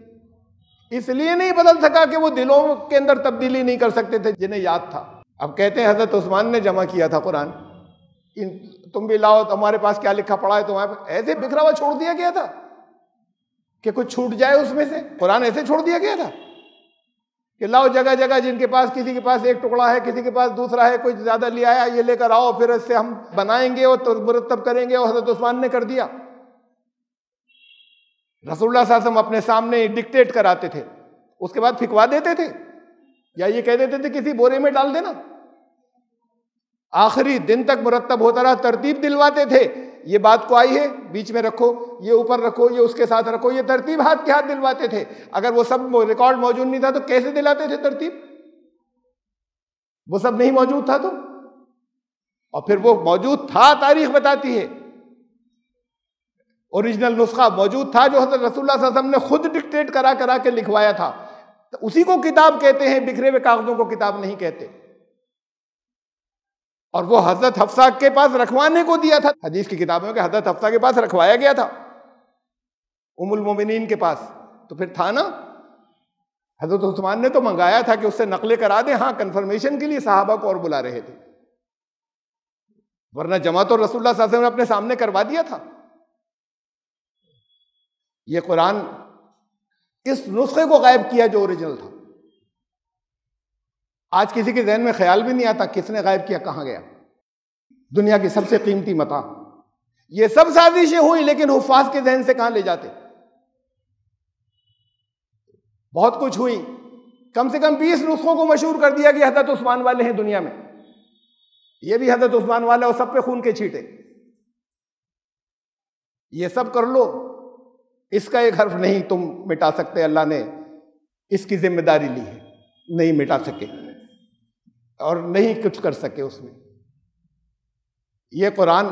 इसलिए नहीं बदल सका कि वो दिलों के अंदर तब्दीली नहीं कर सकते थे, जिन्हें याद था। अब कहते हैं, हज़रत उस्मान ने जमा किया था कुरान। इन, तुम भी लाओ, तुम्हारे पास क्या लिखा पड़ा है तुम्हारे ऐसे बिखरा हुआ छोड़ दिया गया था कि कुछ छूट जाए उसमें से। कुरान ऐसे छोड़ दिया गया था कि लाओ जगह जगह जिनके पास, किसी के पास एक टुकड़ा है, किसी के पास दूसरा है, कोई ज़्यादा लिया है ये लेकर आओ, फिर इससे हम बनाएँगे और तो मुरतब करेंगे और हज़रत उस्मान ने कर दिया। रसुल्ला सासम अपने सामने डिक्टेट कराते थे। उसके बाद फिकवा देते थे। या ये कह देते थे किसी बोरे में डाल देना। आखिरी दिन तक मुरतब होता रहा, तरतीब दिलवाते थे। ये बात को आई है, बीच में रखो, ये ऊपर रखो, ये उसके साथ रखो, ये तरतीब हाथ के हाथ दिलवाते थे। अगर वो सब रिकॉर्ड मौजूद नहीं था तो कैसे दिलाते थे तरतीब? वो सब नहीं मौजूद था तो? और फिर वो मौजूद था, तारीख बताती है। ओरिजिनल नुस्खा मौजूद था जो हज़रत रसुल्ला ने खुद डिक्टेट करा करा के लिखवाया था। तो उसी को किताब कहते हैं, बिखरे हुए कागजों को किताब नहीं कहते। और वो हज़रत हफ्सा के पास रखवाने को दिया था। हदीस की किताबों के हज़रत हफ्सा के पास रखवाया गया था। उमुल मोमिनीन के पास। तो फिर था ना? हज़रत उस्मान ने तो मंगाया था कि उससे नकले करा दें। हाँ कंफर्मेशन के लिए साहबा को और बुला रहे थे। वरना जमा तो रसुल्ला ने अपने सामने करवा दिया था। ये कुरान इस नुस्खे को गायब किया जो ओरिजिनल था। आज किसी के जहन में ख्याल भी नहीं आता किसने गायब किया, कहाँ गया। दुनिया की सबसे कीमती मता। ये सब साजिशें हुई, लेकिन हुफाज के जहन से कहाँ ले जाते। बहुत कुछ हुई। कम से कम बीस नुस्खों को मशहूर कर दिया कि हज़रत उस्मान वाले हैं दुनिया में। ये भी हज़रत उस्मान वाले और सब पे खून के छीटे। ये सब कर लो। इसका एक हर्फ नहीं तुम मिटा सकते, अल्लाह ने इसकी ज़िम्मेदारी ली है, नहीं मिटा सके और नहीं कुछ कर सके उसमें। ये कुरान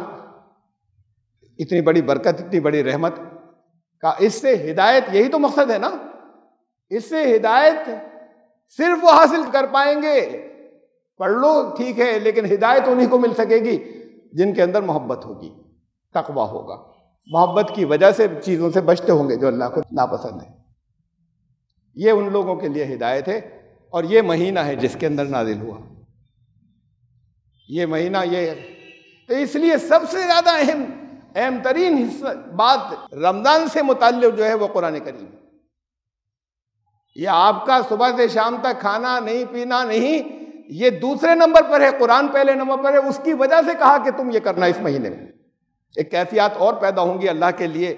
इतनी बड़ी बरकत, इतनी बड़ी रहमत का, इससे हिदायत, यही तो मकसद है ना? इससे हिदायत सिर्फ़ वो हासिल कर पाएँगे। पढ़ लो, ठीक है, लेकिन हिदायत उन्हीं को मिल सकेगी जिनके अंदर मोहब्बत होगी, तकवा होगा। मोहब्बत की वजह से चीज़ों से बचते होंगे जो अल्लाह को नापसंद है। ये उन लोगों के लिए हिदायत है और ये महीना है जिसके अंदर नाजिल हुआ। ये महीना, ये तो इसलिए सबसे ज़्यादा अहम अहम तरीन बात रमज़ान से मुतल जो है वो कुरान करीम ये आपका सुबह से शाम तक खाना, नहीं पीना, नहीं, ये दूसरे नंबर पर है, कुरान पहले नंबर पर है, उसकी वजह से कहा कि तुम ये करना इस महीने में। एक कैफियत और पैदा होंगी अल्लाह के लिए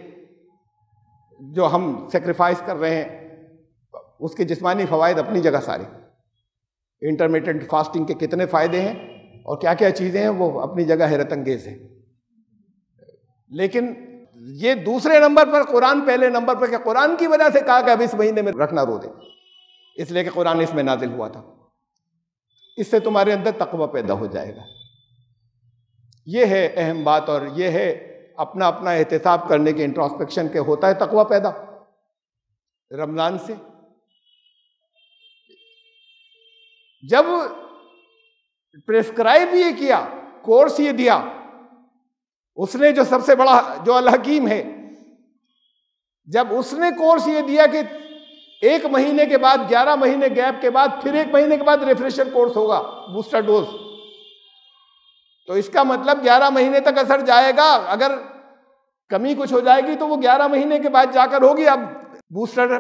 जो हम सेक्रीफाइस कर रहे हैं। उसके जिस्मानी फ़वाद अपनी जगह सारे। इंटरमीडियंट फास्टिंग के कितने फ़ायदे हैं और क्या क्या चीज़ें हैं, वो अपनी जगह हैरत अंगेज है। लेकिन ये दूसरे नंबर पर, कुरान पहले नंबर पर, क्या कुरान की वजह से कहा कि अब इस महीने में रखना रो दे। इसलिए कि कुरान इसमें नाजिल हुआ था। इससे तुम्हारे अंदर तकवा पैदा हो जाएगा। ये है अहम बात और ये है अपना अपना एहतसाब करने के इंट्रोस्पेक्शन के होता है तकवा पैदा। रमज़ान से। जब प्रेस्क्राइब ये किया कोर्स ये दिया, उसने जो सबसे बड़ा, जो अल हकीम है, जब उसने कोर्स ये दिया कि एक महीने के बाद, ग्यारह महीने गैप के बाद, फिर एक महीने के बाद रिफ्रेशर कोर्स होगा बूस्टर डोज तो इसका मतलब ग्यारह महीने तक असर जाएगा। अगर कमी कुछ हो जाएगी तो वो ग्यारह महीने के बाद जाकर होगी। अब बूस्टर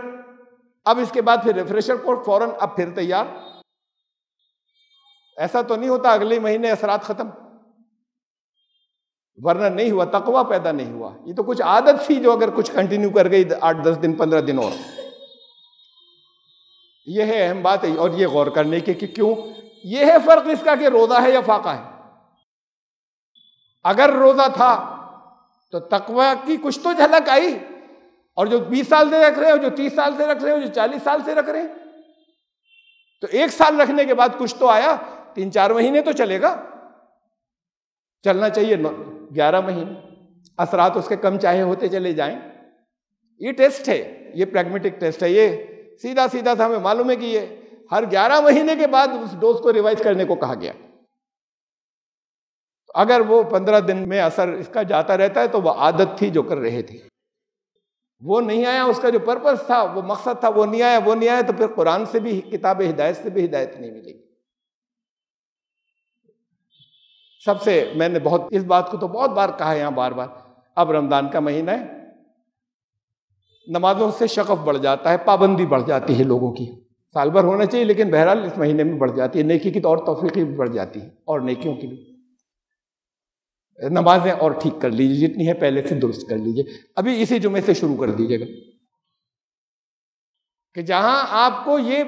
अब इसके बाद फिर रिफ्रेशर कोर्स फ़ौरन अब फिर तैयार। ऐसा तो नहीं होता अगले महीने असरात खत्म। वरना नहीं हुआ, तकवा पैदा नहीं हुआ। ये तो कुछ आदत थी जो अगर कुछ कंटिन्यू कर गई आठ, दस दिन, पंद्रह दिन और। यह है अहम बात है और ये गौर करने की कि क्यों? यह है फ़र्क इसका कि रोजा है या फाका है। अगर रोजा था तो तकवा की कुछ तो झलक आई। और जो बीस साल से रख रहे हो, जो तीस साल से रख रहे हो, जो चालीस साल से रख रहे हैं तो एक साल रखने के बाद कुछ तो आया, तीन चार महीने तो चलेगा। चलना चाहिए ग्यारह महीने। असरात उसके कम चाहे होते चले जाएँ। ये टेस्ट है, ये प्रैग्मेटिक टेस्ट है, ये सीधा सीधा था हमें मालूम है कि ये हर ग्यारह महीने के बाद उस डोज को रिवाइज करने को कहा गया। अगर वो पंद्रह दिन में असर इसका जाता रहता है तो वह आदत थी जो कर रहे थे। वो नहीं आया, उसका जो पर्पस था, वो मकसद था, वो नहीं आया, वो नहीं आया तो फिर कुरान से भी, किताब हिदायत से भी हिदायत नहीं मिलेगी सबसे मैंने बहुत, इस बात को तो बहुत बार कहा यहाँ बार बार अब रमज़ान का महीना है। नमाजों से शकफ बढ़ जाता है, पाबंदी बढ़ जाती है लोगों की। साल भर होना चाहिए, लेकिन बहरहाल इस महीने में बढ़ जाती है। नेकी की तो और तोफीकी भी बढ़ जाती है, और नेकियों की भी। नमाजें और ठीक कर लीजिए, जितनी है पहले से दुरुस्त कर लीजिए। अभी इसी जुमे से शुरू कर दीजिएगा कि जहाँ आपको ये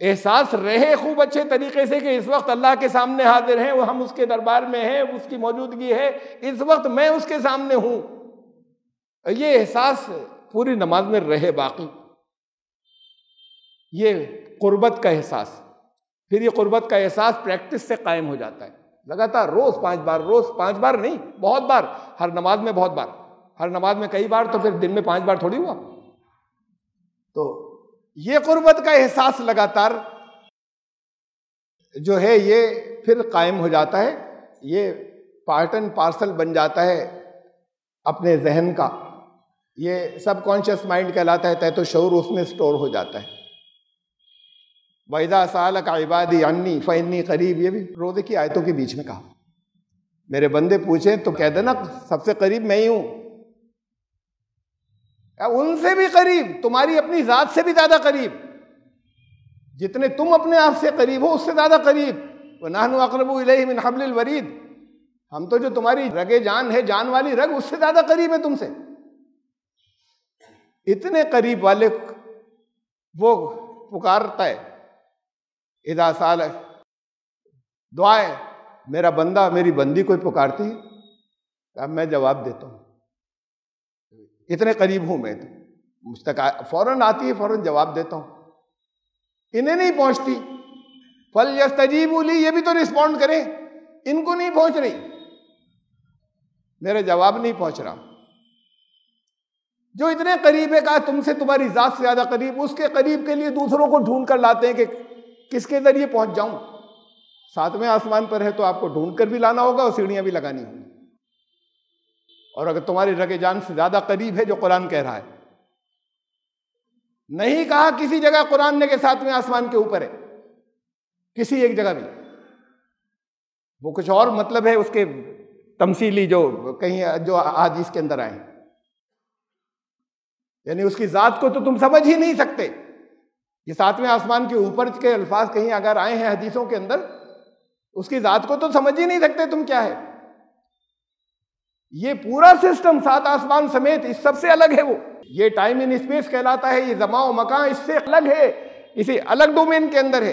एहसास रहे खूब अच्छे तरीके से कि इस वक्त अल्लाह के सामने हाजिर हैं, वो हम उसके दरबार में हैं, उसकी मौजूदगी है, इस वक्त मैं उसके सामने हूँ। ये एहसास पूरी नमाज़ में रहे बाकी। ये कुर्बत का एहसास, फिर ये कुर्बत का एहसास प्रैक्टिस से कायम हो जाता है। लगातार, रोज पाँच बार, रोज पाँच बार नहीं, बहुत बार, हर नमाज़ में बहुत बार। हर नमाज़ में कई बार तो फिर दिन में पाँच बार थोड़ी हुआ। तो ये कुर्बत का एहसास लगातार जो है, ये फिर कायम हो जाता है। ये पार्ट एंड पार्सल बन जाता है अपने जहन का। ये सबकॉन्शियस माइंड कहलाता है, तय तो शौर उसमें स्टोर हो जाता है। वैदा साल का इबादी अन्नी फ़ैनी करीब, ये भी रोज़े की आयतों के बीच में कहा। मेरे बंदे पूछे तो कह देना, सबसे करीब मैं ही हूँ। उनसे भी करीब, तुम्हारी अपनी ज़ात से भी ज़्यादा करीब। जितने तुम अपने आप से करीब हो, उससे ज़्यादा करीब। वो नाहनु अकरबू मिन वरीद। हम तो जो तुम्हारी रगे जान है, जान वाली रग, उससे ज़्यादा करीब है तुमसे। इतने करीब वाले वो पुकारता है। इदा साल दुआए, मेरा बंदा, मेरी बंदी कोई पुकारती है? अब मैं जवाब देता हूँ। इतने करीब हूँ मैं तो। मुझ तक फ़ौरन आती है, फ़ौरन जवाब देता हूँ। इन्हें नहीं पहुँचती। फल यस तजीबूली ये भी तो रिस्पॉन्ड करें। इनको नहीं पहुँच रही। मेरा जवाब नहीं पहुँच रहा। जो इतने करीब है, कहा तुमसे तुम्हारी जात से ज़्यादा करीब, उसके करीब के लिए दूसरों को ढूंढ कर लाते हैं कि किसके ज़रिए पहुँच जाऊँ? सातवें आसमान पर है तो आपको ढूंढ कर भी लाना होगा और सीढ़ियाँ भी लगानी होंगी। और अगर तुम्हारी रगे जान से ज़्यादा करीब है जो कुरान कह रहा है। नहीं कहा किसी जगह कुरान ने के सातवें आसमान के ऊपर है। किसी एक जगह भी। वो कुछ और मतलब है उसके तमसीली जो कहीं जो आज इसके अंदर आए यानी उसकी जात को तो तुम समझ ही नहीं सकते। ये सातवें आसमान के ऊपर के अल्फाज कहीं अगर आए हैं हदीसों के अंदर, उसकी जात को तो समझ ही नहीं सकते तुम क्या है। ये पूरा सिस्टम सात आसमान समेत इस सबसे अलग है वो। ये टाइम इन स्पेस कहलाता है, ये जमाओ मकान इससे अलग है, इसी अलग डोमेन के अंदर है।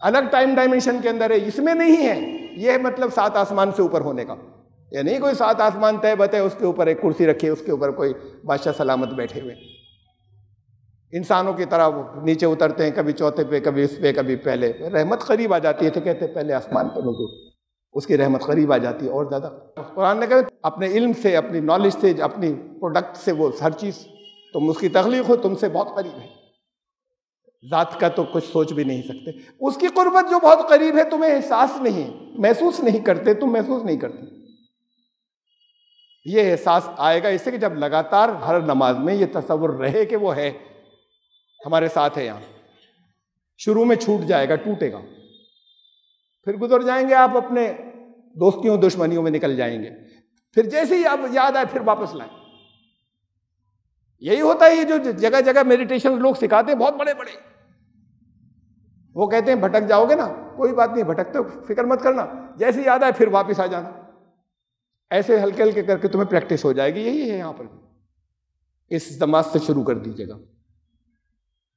अलग टाइम डायमेंशन के अंदर है, इसमें नहीं है। ये है मतलब सात आसमान से ऊपर होने का। ये नहीं कोई सात आसमान तय बते उसके ऊपर एक कुर्सी रखी, उसके ऊपर कोई बादशाह सलामत बैठे हुए। इंसानों की तरह नीचे उतरते हैं, कभी चौथे पे, कभी इस पे, कभी पहले। रहमत करीब आ जाती है तो कहते पहले आसमान पर नजूर उसकी रहमत करीब आ जाती है, और ज़्यादा। कुरान ने कहा, अपने इल्म से, अपनी नॉलेज से, अपनी प्रोडक्ट से वो हर चीज़, तुम उसकी तकलीफ़ हो, तुमसे बहुत करीब है। ज़ात का तो कुछ सोच भी नहीं सकते। उसकी कुर्बत जो बहुत करीब है, तुम्हें एहसास नहीं महसूस नहीं करते, तुम महसूस नहीं करते। ये एहसास आएगा इससे कि जब लगातार हर नमाज़ में ये तस्वुर रहे कि वो है हमारे साथ है यहाँ। शुरू में छूट जाएगा, टूटेगा। फिर गुजर जाएँगे आप अपने दोस्तियों, दुश्मनियों में निकल जाएँगे। फिर जैसे ही आप याद आए, फिर वापस लाए। यही होता है, ये जो जगह जगह मेडिटेशन लोग सिखाते हैं, बहुत बड़े बड़े वो कहते हैं, भटक जाओगे ना, कोई बात नहीं, भटकते फ़िक्र मत करना। जैसे याद आए, फिर वापस आ जाना। ऐसे हल्के हल्के करके तुम्हें प्रैक्टिस हो जाएगी, यही है यहाँ पर। इस जमात से शुरू कर दीजिएगा।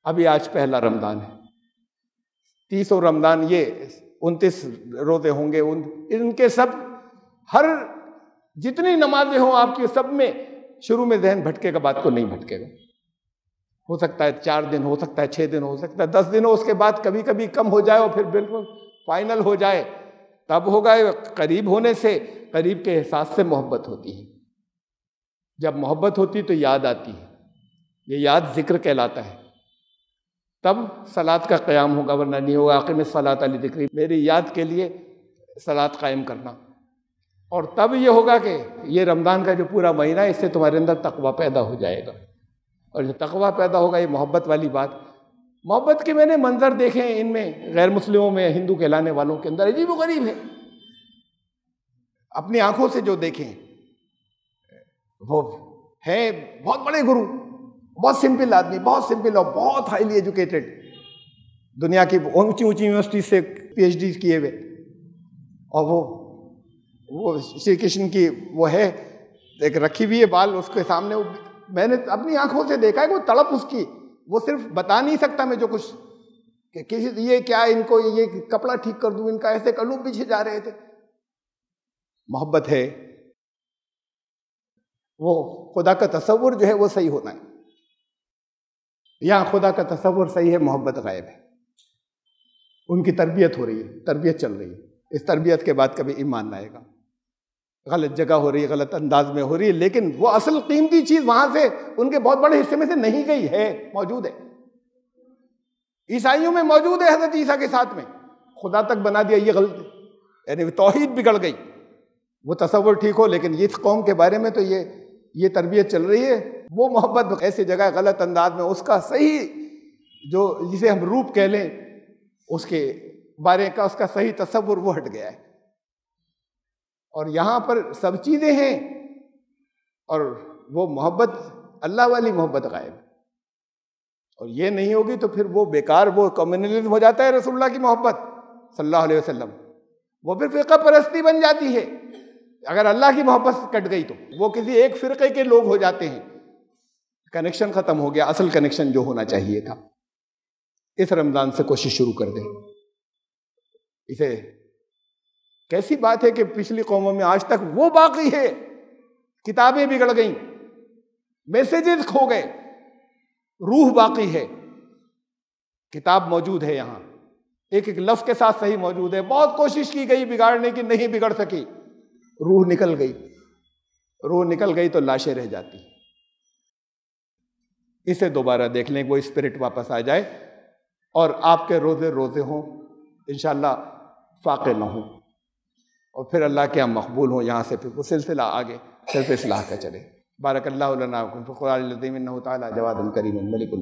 अभी आज पहला रमदान है। तीसों रमदान ये, उनतीस रोज़े होंगे, उन, इनके सब, हर, जितनी नमाजें हों आपकी, सब में शुरू में जहन भटकेगा बात को नहीं भटकेगा। हो सकता है चार दिन, हो सकता है छह दिन, हो सकता है दस दिन हो उसके बाद कभी कभी कम हो जाए और फिर बिल्कुल फाइनल हो जाए। तब होगा करीब होने से, करीब के एहसास से मोहब्बत होती है। जब मोहब्बत होती तो याद आती है। ये याद ज़िक्र कहलाता है। तब सलाद का क़्याम होगा, वरना नहीं होगा। आखिर में सलात अली जिक्री। मेरी याद के लिए सलाद कायम करना। और तब ये होगा कि ये रमज़ान का जो पूरा महीना है, इससे तुम्हारे अंदर तकवा पैदा हो जाएगा। और जो तकवा पैदा होगा, ये मोहब्बत वाली बात। मोहब्बत के मैंने मंजर देखे हैं इनमें, गैर मुस्लिमों में, हिंदू कहलाने वालों के अंदर। अजीब गरीब है। अपनी आँखों से जो देखें, वो है बहुत बड़े गुरु। बहुत सिंपल आदमी, बहुत सिंपल और बहुत हाईली एजुकेटेड दुनिया की ऊँची ऊँची यूनिवर्सिटी से पीएचडी किए हुए। और वो वो श्री कृष्ण की वो है, एक रखी हुई है बाल, उसके सामने वो, मैंने अपनी आँखों से देखा है, वो तड़प उसकी, वो सिर्फ़ बता नहीं सकता मैं जो कुछ, कि किसी, ये क्या इनको, ये कपड़ा ठीक कर दूँ, इनका ऐसे कलू पीछे जा रहे थे। मोहब्बत है। वो खुदा का तस्वुर जो है वो सही होना है। यहाँ खुदा का तस्वुर सही है, मोहब्बत गायब है। उनकी तरबियत हो रही है, तरबियत चल रही है। इस तरबियत के बाद कभी ईमान आएगा। गलत जगह हो रही है, गलत अंदाज में हो रही है, लेकिन वो असल कीमती चीज़ वहाँ से उनके बहुत बड़े हिस्से में से नहीं गई है, मौजूद है। ईसाइयों में मौजूद है हज़रत ईसा के साथ में। खुदा तक बना दिया, ये गलत यानी तोहहीद बिगड़ गई। वो तस्वुर ठीक हो, लेकिन इस कौम के बारे में तो ये ये तरबियत चल रही है, वो मोहब्बत ऐसी जगह गलत अंदाज में उसका सही जो जिसे हम रूप कह लें, उसके बारे का उसका सही तस्वुर वो हट गया है। और यहाँ पर सब चीज़ें हैं और वो मोहब्बत, अल्लाह वाली मोहब्बत गायब। और ये नहीं होगी तो फिर वो बेकार, वो कम्युनलिज्म हो जाता है रसुल्ला की मोहब्बत, सल्लल्लाहु अलैहि वसल्लम। वो फिर फ़िका परस्ती बन जाती है। अगर अल्लाह की मोहब्बत कट गई तो। वो किसी एक फ़िरके के लोग हो जाते हैं। कनेक्शन ख़त्म हो गया, असल कनेक्शन जो होना चाहिए था। इस रमज़ान से कोशिश शुरू कर दें। इसे, कैसी बात है कि पिछली कौमों में आज तक वो बाकी है। किताबें बिगड़ गई मैसेजेस खो गए, रूह बाकी है। किताब मौजूद है यहाँ। एक एक लफ्ज के साथ सही मौजूद है। बहुत कोशिश की गई बिगाड़ने की, नहीं बिगड़ सकी। रूह निकल गई। रूह निकल गई तो लाशें रह जाती। इसे दोबारा देख लें वो स्पिरिट वापस आ जाए और आपके रोज़े रोज़े हों इनशाला फाके न हों। और फिर अल्लाह के हम मकबूल हों, यहाँ से फिर वो सिलसिला आगे, सिर्फ़ इसलाह का चले। बारक फ़ुरान तला जवाद करीम, मलिकुल